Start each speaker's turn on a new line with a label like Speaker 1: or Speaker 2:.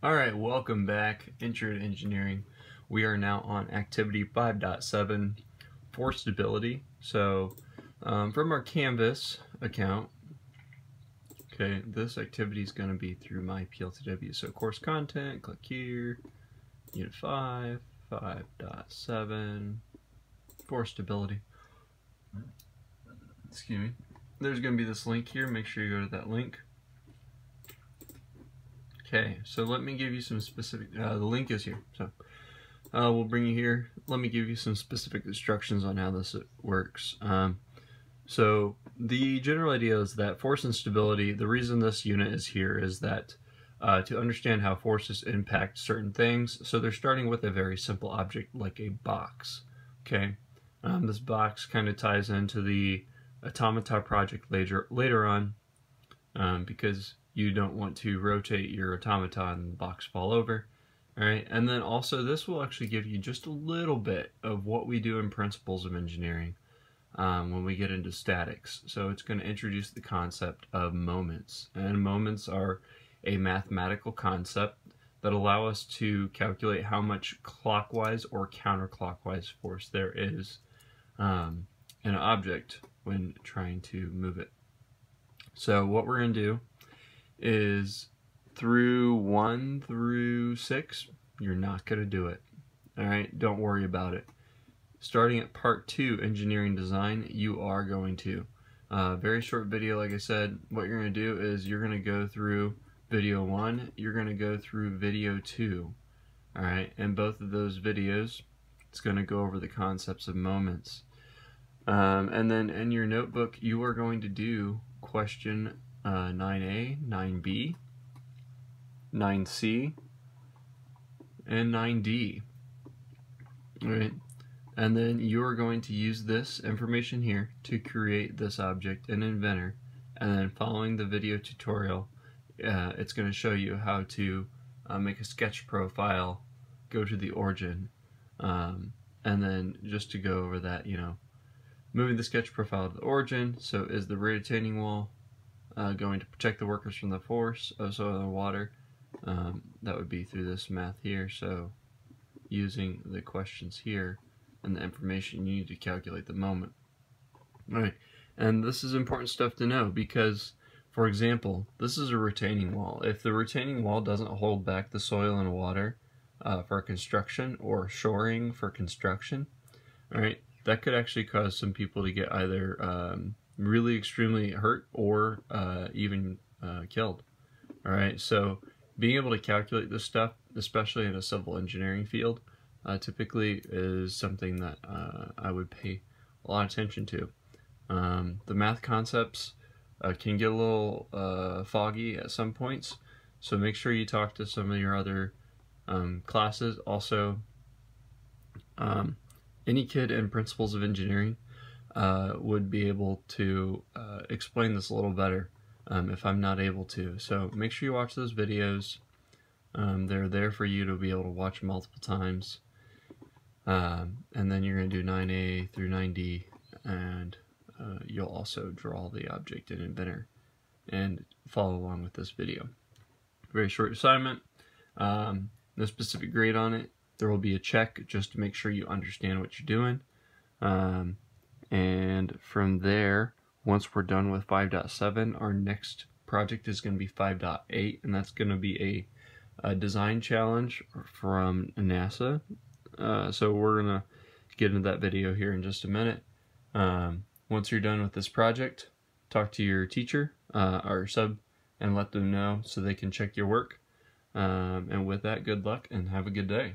Speaker 1: All right, welcome back, Intro to Engineering. We are now on activity 5.7, force stability. So um, from our Canvas account, okay, this activity is going to be through my PLTW. So course content, click here, unit 5, 5.7, force stability. Excuse me. There's going to be this link here. Make sure you go to that link. Okay, so let me give you some specific, uh, the link is here, so uh, we'll bring you here. Let me give you some specific instructions on how this works. Um, so the general idea is that force and stability, the reason this unit is here is that uh, to understand how forces impact certain things, so they're starting with a very simple object like a box, okay? Um, this box kind of ties into the automata project later, later on um, because you don't want to rotate your automaton and the box fall over. All right, and then also this will actually give you just a little bit of what we do in principles of engineering um, when we get into statics. So it's going to introduce the concept of moments, and moments are a mathematical concept that allow us to calculate how much clockwise or counterclockwise force there is um, in an object when trying to move it. So what we're going to do is through 1 through 6, you're not going to do it. Alright, don't worry about it. Starting at part 2, engineering design, you are going to. Uh, very short video, like I said, what you're going to do is you're going to go through video 1, you're going to go through video 2. Alright, and both of those videos, it's going to go over the concepts of moments. Um, and then in your notebook, you are going to do question uh, 9A, 9B, 9C, and 9D. All right, and then you're going to use this information here to create this object in Inventor, and then following the video tutorial, uh, it's going to show you how to uh, make a sketch profile, go to the origin, um, and then just to go over that, you know, moving the sketch profile to the origin, so is the retaining wall uh, going to protect the workers from the force of soil and water. Um, that would be through this math here. So using the questions here and the information you need to calculate the moment. All right, and this is important stuff to know because, for example, this is a retaining wall. If the retaining wall doesn't hold back the soil and water uh, for construction or shoring for construction, all right, that could actually cause some people to get either um, really extremely hurt or uh, even uh, killed. All right, so being able to calculate this stuff, especially in a civil engineering field, uh, typically is something that uh, I would pay a lot of attention to. Um, the math concepts uh, can get a little uh, foggy at some points, so make sure you talk to some of your other um, classes. Also, um, any kid in Principles of Engineering uh, would be able to uh, explain this a little better um, if I'm not able to. So make sure you watch those videos. Um, they're there for you to be able to watch multiple times. Um, and then you're going to do 9A through 9D and uh, you'll also draw the object in Inventor and follow along with this video. Very short assignment, um, no specific grade on it. There will be a check just to make sure you understand what you're doing. Um, and from there, once we're done with 5.7, our next project is going to be 5.8, and that's going to be a, a, design challenge from NASA. Uh, so we're going to get into that video here in just a minute. Um, once you're done with this project, talk to your teacher uh, or sub and let them know so they can check your work. Um, and with that, good luck and have a good day.